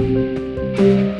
Música